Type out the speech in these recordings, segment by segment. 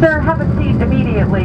Sir, have a seat immediately.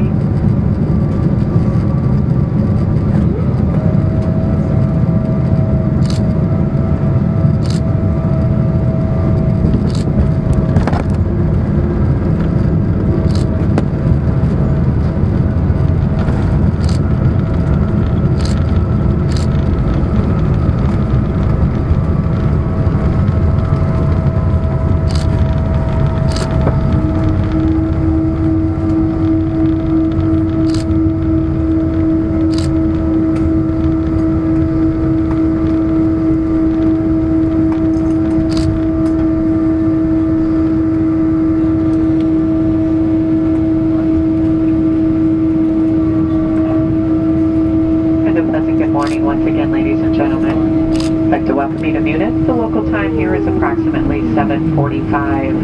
Once again, ladies and gentlemen. I'd like to welcome you to Munich. The local time here is approximately 7:45.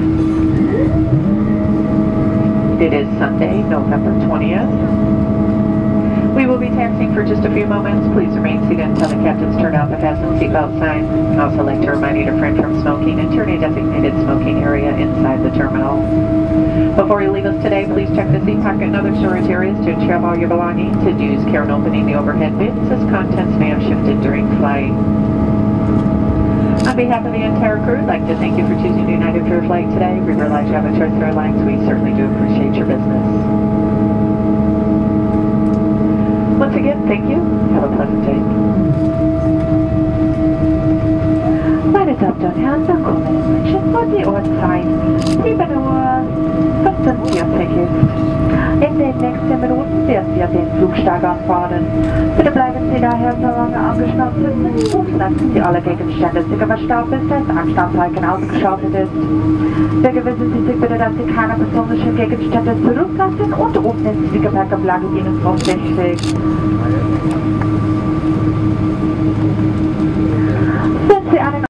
It is Sunday, November 20th. We will be taxiing for just a few moments. Please remain seated until the captains turn out the fasten seatbelt sign. I'd also like to remind you to refrain from smoking and turn a designated smoking area inside the terminal. Before you leave us today, please check the seat pocket and other storage areas to ensure all your belongings. To use care in opening the overhead bins as contents may have shifted during flight. On behalf of the entire crew, I'd like to thank you for choosing United for your flight today. We realize you have a choice of airlines. We certainly do appreciate your business. Once again, thank you. Have a pleasant day. Meine Damen und Herren, willkommen in München und die Uhrzeit 7 Uhr 45 ist. In den nächsten Minuten werden wir den Flugsteig anfahren. Bitte bleiben Sie daher so lange angeschnallt sitzen und lassen Sie alle Gegenstände sicher verstaut, bis das Anstandszeichen ausgeschaltet ist. Vergewissern Sie sich bitte, dass Sie keine persönlichen Gegenstände zurücklassen und unten ist die Gepäckablage Ihnen Sie einen